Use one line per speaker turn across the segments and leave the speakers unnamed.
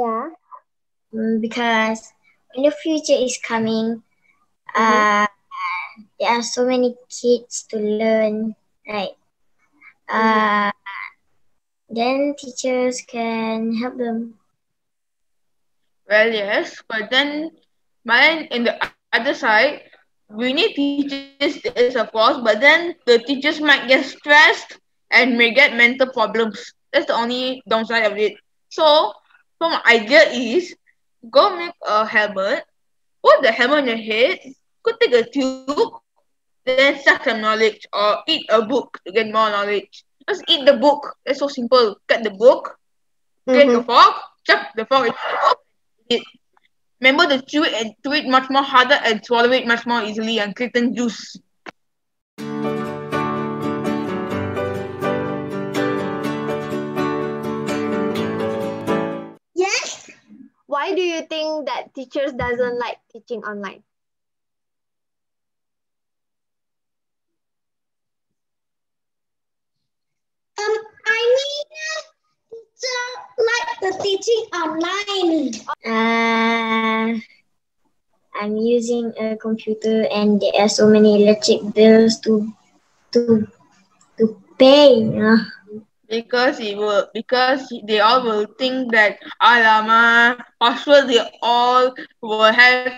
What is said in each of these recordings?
um, because when the future is coming, uh, there are so many kids to learn, right? Uh, then teachers can help them.
Well, yes, but then, but in the other side, we need teachers, yes, of course, but then the teachers might get stressed and may get mental problems. That's the only downside of it. So, so my idea is go make a helmet, put the helmet on your head, go take a tube, then suck some knowledge or eat a book to get more knowledge. Just eat the book. That's so simple. Cut the book, get
Mhm.
the fork, chuck the fork into the book, eat. Remember to chew it and chew it much more harder and swallow it much more easily and Clayton juice.
Why do you think that teachers doesn't like teaching online?
Um, I mean, teacher like the teaching online. Uh, I'm using a computer and there are so many electric bills to to to pay. You know?
Because it will because they all will think that Alama possible they all will have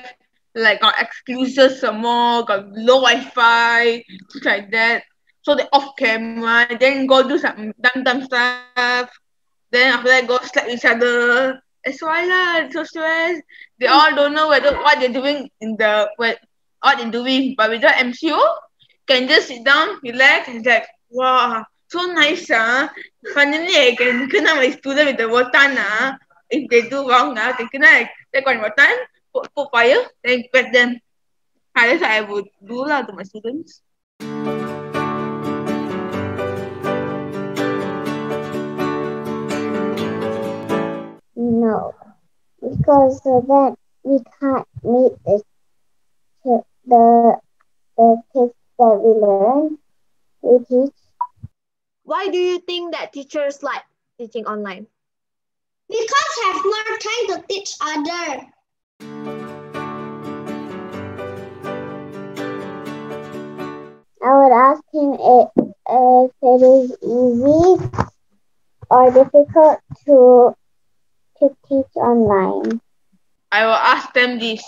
like got excuses some more, got low Wi-Fi, things like that. So they off camera, then go do some dumb dumb stuff. Then after that go slap each other. That's why lah, so stressed. They all don't know whether what they're doing in the what what they're doing. But without MCO, can just sit down, relax, and like, wow, so nice, ah. Finally, I can kena my student with the rotan, ah. If they do wrong, ah, they kena like, take one rotan, put, put fire, then wet them. Ah, that's what I would do lah to my students.
No, because then we can't meet the the the kids that we learn. We teach
Why do you think that teachers like teaching online?
because have more time to teach other. I would ask him if, if it is easy or difficult to to teach online.
I will ask them this.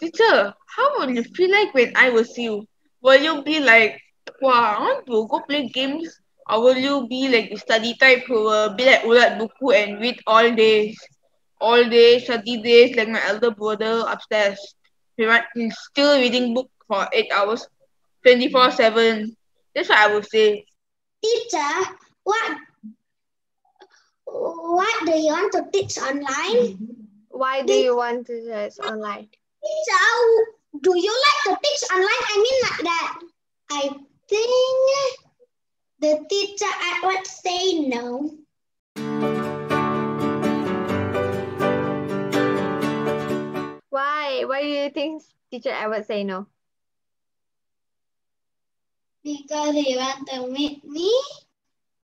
Teacher, how will you feel like when I was you? Will you be like, wow, I want to go play games? Or will you be like the study type who will be like ulat buku and read all day? All day, study days, like my elder brother upstairs. He might he's still reading book for eight hours, 24-7. That's what I would say.
Teacher, what what do you want to teach online?
Why do you want to teach online?
Teacher, do you like to teach online? I mean like that. I think the teacher I would say no.
Why? Why do you think teacher Edward say no?
Because he want to meet me